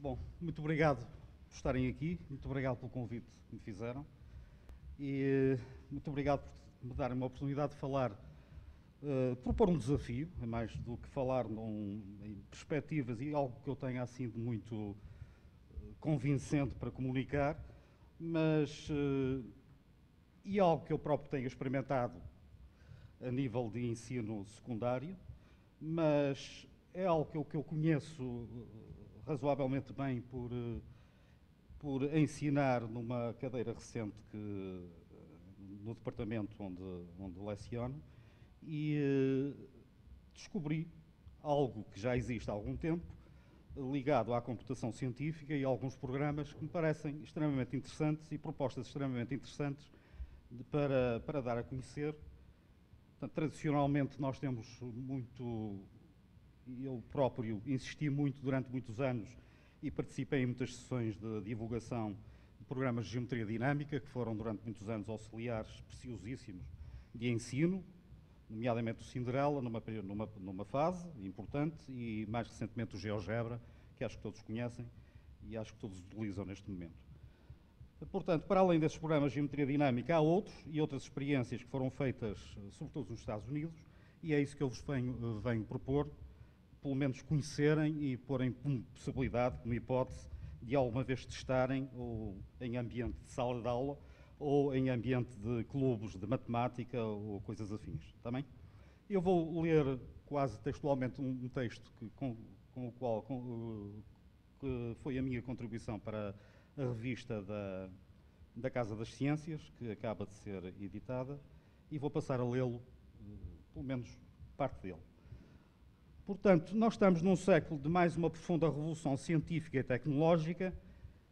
Bom, muito obrigado por estarem aqui, muito obrigado pelo convite que me fizeram e eh, muito obrigado por me darem uma oportunidade de falar, uh, propor um desafio, mais do que falar num, em perspectivas e algo que eu tenha assim de muito uh, convincente para comunicar, mas uh, e algo que eu próprio tenho experimentado a nível de ensino secundário, mas é algo que eu, que eu conheço razoavelmente bem por, por ensinar numa cadeira recente que, no departamento onde, onde leciono e descobri algo que já existe há algum tempo, ligado à computação científica e alguns programas que me parecem extremamente interessantes e propostas extremamente interessantes de, para, para dar a conhecer. Portanto, tradicionalmente nós temos muito eu próprio insisti muito durante muitos anos e participei em muitas sessões de divulgação de programas de geometria dinâmica, que foram durante muitos anos auxiliares preciosíssimos de ensino, nomeadamente o Cinderela, numa, numa, numa fase importante, e mais recentemente o GeoGebra, que acho que todos conhecem e acho que todos utilizam neste momento. Portanto, para além desses programas de geometria dinâmica, há outros e outras experiências que foram feitas, sobretudo nos Estados Unidos, e é isso que eu vos venho, venho propor pelo menos conhecerem e porem como possibilidade, como hipótese, de alguma vez testarem ou em ambiente de sala de aula ou em ambiente de clubes de matemática ou coisas afins. Também? Tá Eu vou ler quase textualmente um, texto que, com, com, o qual com, que foi a minha contribuição para a revista da, da Casa das Ciências, que acaba de ser editada, e vou passar a lê-lo, eh, pelo menos parte dele. Portanto, nós estamos num século de mais uma profunda revolução científica e tecnológica,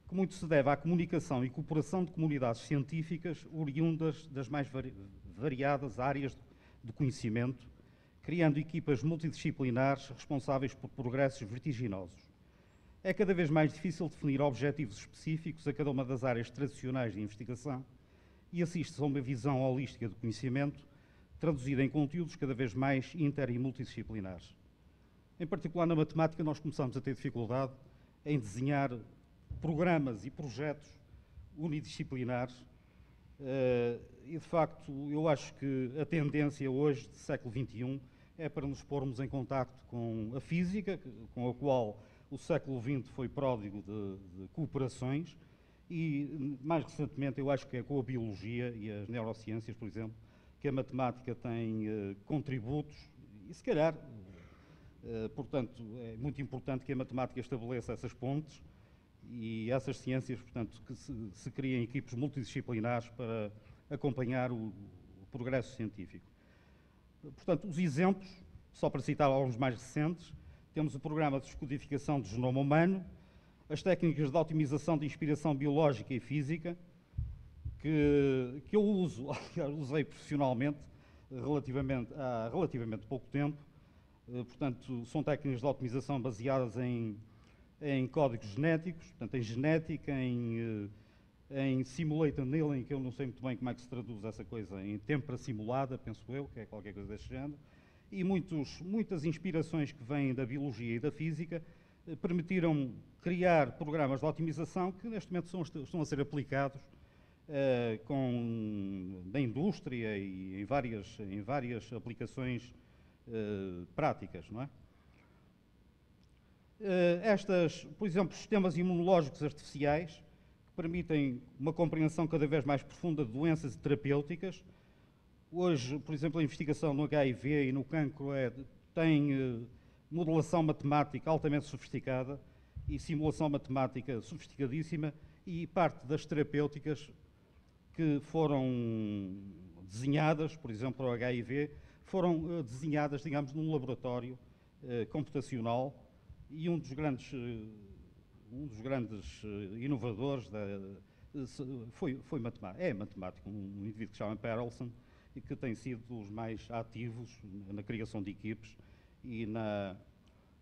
que muito se deve à comunicação e cooperação de comunidades científicas oriundas das mais vari variadas áreas de conhecimento, criando equipas multidisciplinares responsáveis por progressos vertiginosos. É cada vez mais difícil definir objetivos específicos a cada uma das áreas tradicionais de investigação e assiste-se a uma visão holística do conhecimento, traduzida em conteúdos cada vez mais inter e multidisciplinares. Em particular na matemática, nós começamos a ter dificuldade em desenhar programas e projetos unidisciplinares. Uh, e, de facto, eu acho que a tendência hoje, do século XXI, é para nos pormos em contacto com a física, com a qual o século XX foi pródigo de, de cooperações, e, mais recentemente, eu acho que é com a biologia e as neurociências, por exemplo, que a matemática tem uh, contributos, e se calhar portanto, é muito importante que a matemática estabeleça essas pontes e essas ciências, portanto, que se, se criem equipes multidisciplinares para acompanhar o, o, progresso científico. Portanto, os exemplos, só para citar alguns mais recentes, temos o programa de descodificação do genoma humano, as técnicas de otimização de inspiração biológica e física, que, que eu uso, usei profissionalmente relativamente, há relativamente pouco tempo, eh, portanto, são técnicas de otimização baseadas em, em códigos genéticos, portanto, em genética, em, eh, em simulated annealing, que eu não sei muito bem como é que se traduz essa coisa, em tempera simulada, penso eu, que é qualquer coisa desse género, e muitos, muitas inspirações que vêm da biologia e da física eh, permitiram criar programas de otimização que neste momento são, estão a ser aplicados uh, com, na indústria e em várias, em várias aplicações eh, práticas, não é? Uh, estas, por exemplo, sistemas imunológicos artificiais, que permitem uma compreensão cada vez mais profunda de doenças e terapêuticas. Hoje, por exemplo, a investigação no HIV e no cancro é, tem uh, modelação matemática altamente sofisticada e simulação matemática sofisticadíssima e parte das terapêuticas que foram desenhadas, por exemplo, para o HIV, foram uh, desenhadas, digamos, num laboratório uh, computacional e um dos grandes, uh, um dos grandes inovadores da, foi, foi matemático, é matemático, um indivíduo que se chama Perelson e que tem sido dos mais ativos na criação de equipes e, na,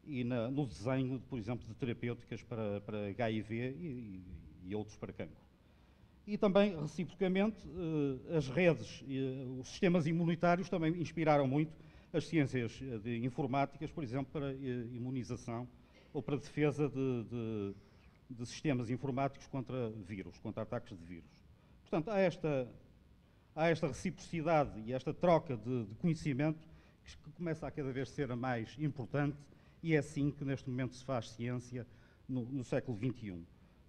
e na, no desenho, por exemplo, de terapêuticas para, para HIV e, e outros para cancro e também, reciprocamente, eh, as redes eh, os sistemas imunitários também inspiraram muito as ciências eh, de informáticas, por exemplo, para imunização ou para defesa de, de, de sistemas informáticos contra vírus, contra ataques de vírus. Portanto, há esta, há esta reciprocidade e esta troca de, de conhecimento que começa a cada vez ser mais importante e é assim que neste momento se faz ciência no, no século XXI.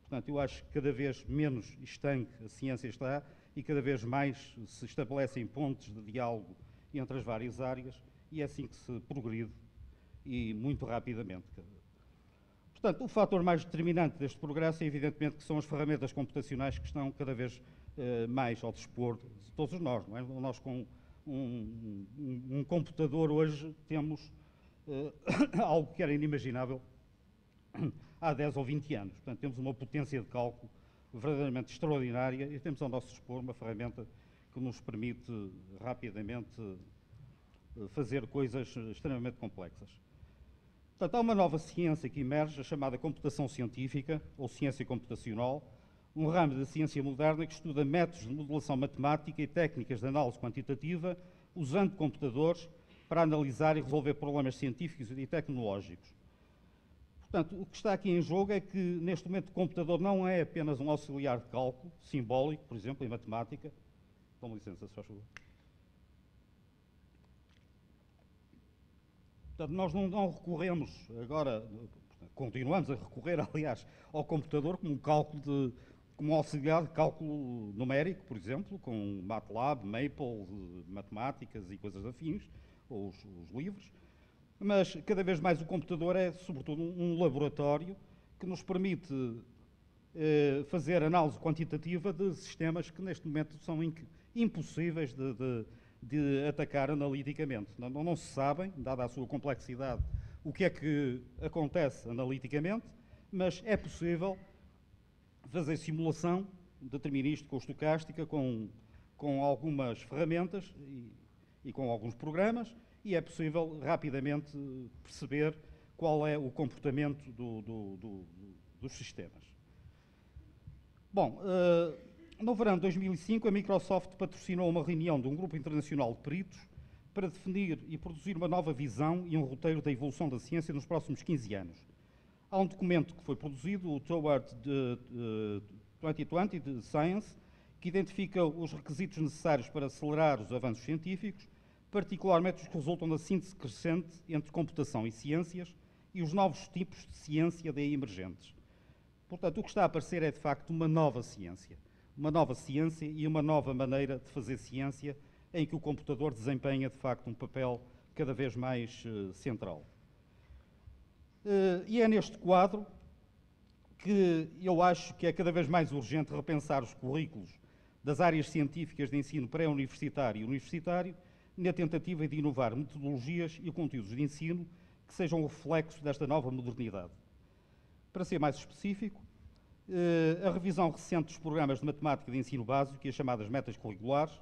Portanto, eu acho que cada vez menos estanque a ciência está e cada vez mais se estabelecem pontes de diálogo entre as várias áreas e é assim que se progride e muito rapidamente. Portanto, o fator mais determinante deste progresso é evidentemente que são as ferramentas computacionais que estão cada vez uh, mais ao dispor de todos nós. É? Nós com um, um, um, computador hoje temos uh, algo que era inimaginável há 10 ou 20 anos. Portanto, temos uma potência de cálculo verdadeiramente extraordinária e temos ao nosso dispor uma ferramenta que nos permite rapidamente eh, fazer coisas extremamente complexas. Portanto, há uma nova ciência que emerge, a chamada computação científica, ou ciência computacional, um ramo da ciência moderna que estuda métodos de modelação matemática e técnicas de análise quantitativa, usando computadores para analisar e resolver problemas científicos e tecnológicos. Portanto, o que está aqui em jogo é que, neste momento, o computador não é apenas um auxiliar de cálculo simbólico, por exemplo, em matemática. Toma licença, se faz favor. Portanto, nós não, não, recorremos agora, continuamos a recorrer, aliás, ao computador como um cálculo de, como auxiliar de cálculo numérico, por exemplo, com MATLAB, Maple, matemáticas e coisas afins, ou os, os livros. Mas cada vez mais o computador é, sobretudo, um laboratório que nos permite eh, fazer análise quantitativa de sistemas que neste momento são impossíveis de, de, de atacar analiticamente. Não, não, se sabem, dada a sua complexidade, o que é que acontece analiticamente, mas é possível fazer simulação determinística ou estocástica com, com algumas ferramentas e, e com alguns programas e é possível rapidamente perceber qual é o comportamento do, do, do, dos sistemas. Bom, uh, no verão de 2005, a Microsoft patrocinou uma reunião de um grupo internacional de peritos para definir e produzir uma nova visão e um roteiro da evolução da ciência nos próximos 15 anos. Há um documento que foi produzido, o Toward the, uh, 2020 de Science, que identifica os requisitos necessários para acelerar os avanços científicos particularmente os que resultam da síntese crescente entre computação e ciências e os novos tipos de ciência daí emergentes. Portanto, o que está a aparecer é, de facto, uma nova ciência. Uma nova ciência e uma nova maneira de fazer ciência em que o computador desempenha, de facto, um papel cada vez mais uh, central. Uh, e é neste quadro que eu acho que é cada vez mais urgente repensar os currículos das áreas científicas de ensino pré-universitário e universitário na tentativa de inovar metodologias e conteúdos de ensino que sejam reflexo desta nova modernidade. Para ser mais específico, eh, a revisão recente dos programas de matemática de ensino básico e as chamadas metas curriculares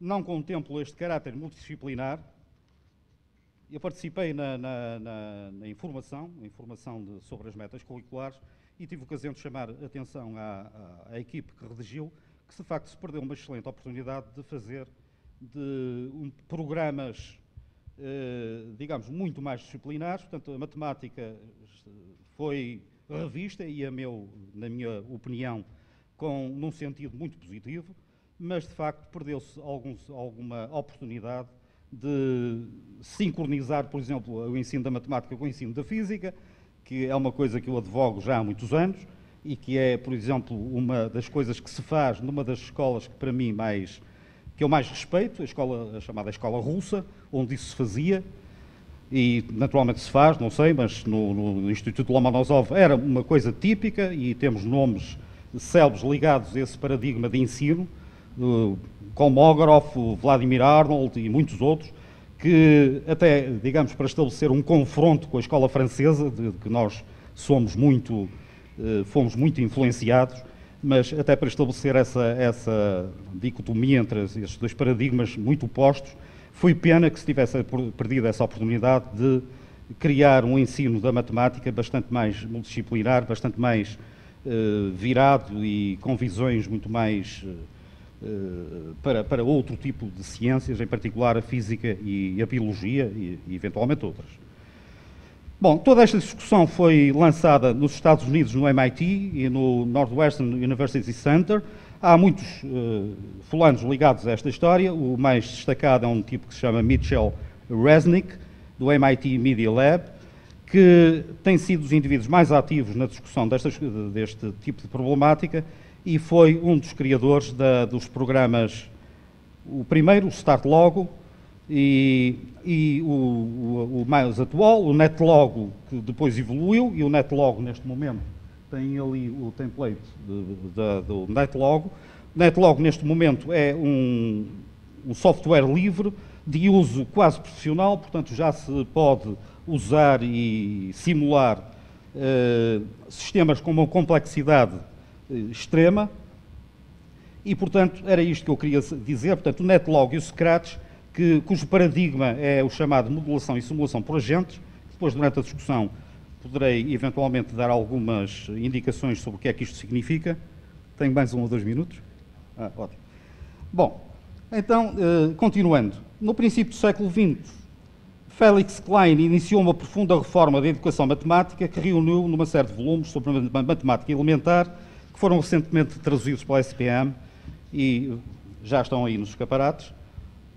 não contemplam este caráter multidisciplinar. Eu participei na, na, na, na informação, informação de, sobre as metas curriculares e tive ocasião de chamar a atenção à, à, à equipe que redigiu que, de facto, se perdeu uma excelente oportunidade de fazer de um, programas, eh, digamos, muito mais disciplinares. Portanto, a matemática foi revista e, a meu, na minha opinião, com, num sentido muito positivo, mas de facto perdeu-se alguma oportunidade de sincronizar, por exemplo, o ensino da matemática com o ensino da física, que é uma coisa que eu advogo já há muitos anos e que é, por exemplo, uma das coisas que se faz numa das escolas que para mim mais que eu mais respeito, a, escola, a chamada escola russa, onde isso se fazia, e naturalmente se faz, não sei, mas no, no Instituto Lomonosov era uma coisa típica e temos nomes célebres ligados a esse paradigma de ensino, uh, Kolmogorov, Vladimir Arnold e muitos outros, que até, digamos, para estabelecer um confronto com a escola francesa, de, de que nós somos muito, uh, fomos muito influenciados, mas até para estabelecer essa, essa dicotomia entre esses dois paradigmas muito opostos, foi pena que se tivesse perdido essa oportunidade de criar um ensino da matemática bastante mais multidisciplinar, bastante mais uh, virado e com visões muito mais uh, para, para outro tipo de ciências, em particular a física e a biologia e, e eventualmente outras. Bom, toda esta discussão foi lançada nos Estados Unidos, no MIT e no Northwestern University Center. Há muitos uh, fulanos ligados a esta história. O mais destacado é um tipo que se chama Mitchell Resnick, do MIT Media Lab, que tem sido dos indivíduos mais ativos na discussão destas, deste tipo de problemática e foi um dos criadores da, dos programas, o primeiro, o Start Logo, e, e o, o, o, mais atual, o NetLogo, que depois evoluiu, e o NetLogo neste momento tem ali o template de, de, do NetLogo. O NetLogo neste momento é um, um software livre de uso quase profissional, portanto já se pode usar e simular uh, sistemas com uma complexidade uh, extrema. E, portanto, era isto que eu queria dizer. Portanto, o NetLog e o Scratch que, cujo paradigma é o chamado modulação e simulação por agentes. Depois, durante a discussão, poderei eventualmente dar algumas indicações sobre o que é que isto significa. Tenho mais um ou dois minutos? Ah, ótimo. Bom, então, eh, continuando. No princípio do século XX, Felix Klein iniciou uma profunda reforma da educação matemática que reuniu numa série de volumes sobre matemática elementar, que foram recentemente traduzidos pela SPM e já estão aí nos escaparates.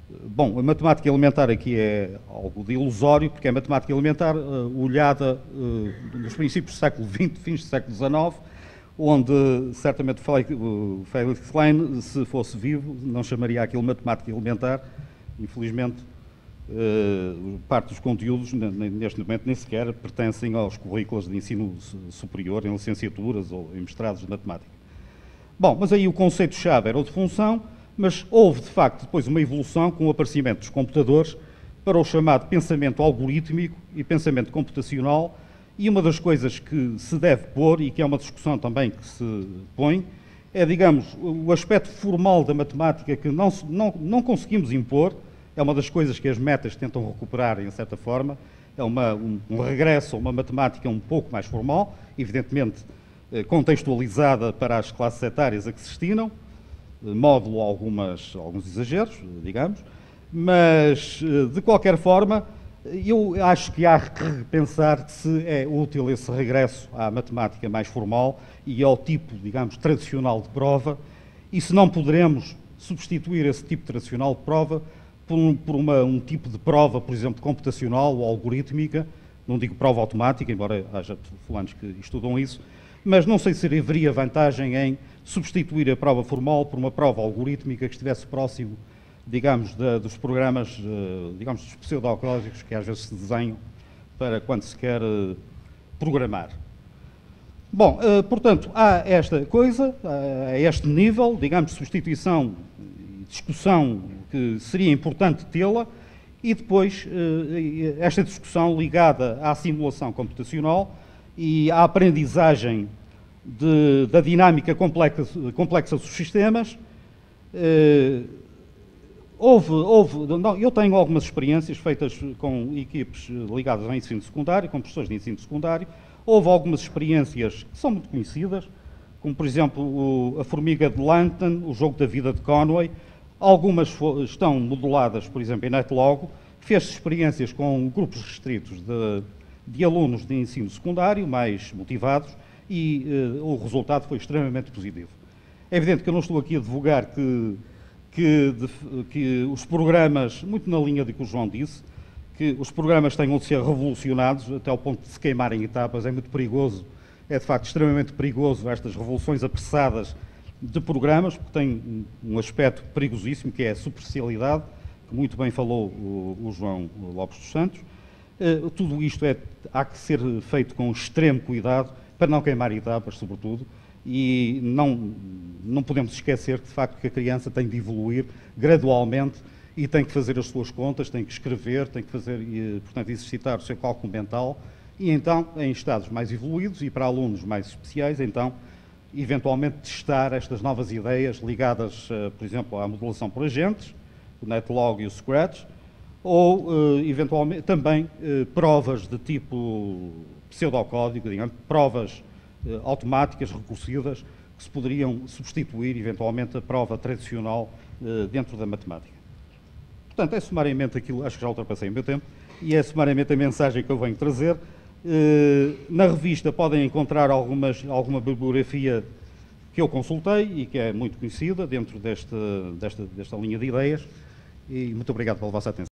Bom, a matemática elementar aqui é algo de ilusório, porque é matemática elementar uh, olhada uh, nos princípios do século XX, fins do século XIX, onde certamente Felix Klein, se fosse vivo, não chamaria aquilo matemática elementar. Infelizmente, uh, parte dos conteúdos, neste momento, nem sequer pertencem aos currículos de ensino superior, em licenciaturas ou em mestrados de matemática. Bom, mas aí o conceito-chave era o de função, mas houve, de facto, depois uma evolução com o aparecimento dos computadores para o chamado pensamento algorítmico e pensamento computacional, e uma das coisas que se deve pôr, e que é uma discussão também que se põe, é, digamos, o aspecto formal da matemática que não, não, não conseguimos impor, é uma das coisas que as metas tentam recuperar, em certa forma, é uma, um, um regresso a uma matemática um pouco mais formal, evidentemente eh, contextualizada para as classes etárias a que se destinam, módulo algumas, alguns exageros, digamos, mas, eh, de qualquer forma, eu acho que há que repensar se é útil esse regresso à matemática mais formal e ao tipo, digamos, tradicional de prova, e se não poderemos substituir esse tipo tradicional de prova por, um, por uma, um tipo de prova, por exemplo, computacional ou algorítmica, não digo prova automática, embora haja fulanos que estudam isso, mas não sei se haveria vantagem em substituir a prova formal por uma prova algorítmica que estivesse próximo, digamos, de, dos programas, uh, digamos, dos pseudocódigos que às vezes se desenham para quando se quer uh, programar. Bom, uh, portanto, há esta coisa, a este nível, digamos, substituição e discussão que seria importante tê-la, e depois esta discussão ligada à simulação computacional e à aprendizagem de, da dinâmica complexa, complexa dos sistemas. Uh, houve, houve não, eu tenho algumas experiências feitas com equipes ligadas ao ensino secundário, com professores de ensino secundário. Houve algumas experiências que são muito conhecidas, como por exemplo o, a Formiga de Langton, o Jogo da Vida de Conway. Algumas estão moduladas, por exemplo, em NetLogo. Fez experiências com grupos restritos de, de alunos de ensino secundário, mais motivados, e uh, o resultado foi extremamente positivo. É evidente que eu não estou aqui a divulgar que, que, de, que os programas, muito na linha de que o João disse, que os programas tenham de ser revolucionados até ao ponto de se queimarem etapas, é muito perigoso, é de facto extremamente perigoso estas revoluções apressadas de programas, porque tem um aspecto perigosíssimo, que é a superficialidade, que muito bem falou o, o João Lopes dos Santos. Uh, tudo isto é, há que ser feito com extremo cuidado, para não queimar etapas, sobretudo, e não, não podemos esquecer que, de facto, que a criança tem de evoluir gradualmente e tem que fazer as suas contas, tem que escrever, tem que fazer, e, portanto, exercitar o seu cálculo mental, e então, em estados mais evoluídos e para alunos mais especiais, então, eventualmente testar estas novas ideias ligadas, uh, por exemplo, à modulação por agentes, o NetLog e o Scratch, ou, uh, eventualmente, também uh, provas de tipo pseudocódigo, digamos, provas eh, automáticas, recursivas, que se poderiam substituir, eventualmente, a prova tradicional eh, dentro da matemática. Portanto, é sumariamente aquilo, acho que já ultrapassei o meu tempo, e é sumariamente a mensagem que eu venho trazer. Eh, na revista podem encontrar algumas, alguma bibliografia que eu consultei e que é muito conhecida dentro deste, desta, desta linha de ideias. E muito obrigado pela vossa atenção.